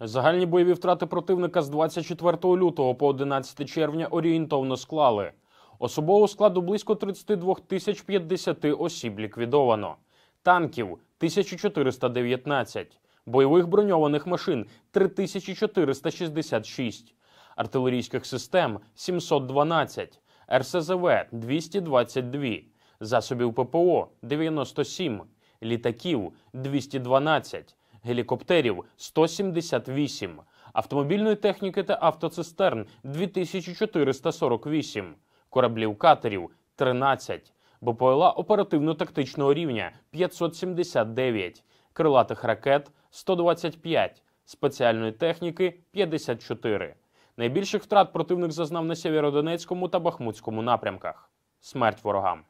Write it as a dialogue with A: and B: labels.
A: Загальні бойові втрати противника з 24 лютого по 11 червня орієнтовно склали. Особового складу близько 32 тисяч 50 осіб ліквідовано. Танків 1419. Бойових броньованих машин 3466. Артилерійських систем 712. РСЗВ 222. Засобів ППО 97. Літаків 212 гелікоптерів 178, автомобільної техніки та автоцистерн 2448, кораблів катерів 13, БПЛА оперативно-тактичного рівня 579, крилатих ракет 125, спеціальної техніки 54. Найбільших втрат противник зазнав на Сєвєродонецькому та Бахмутському напрямках. Смерть ворогам.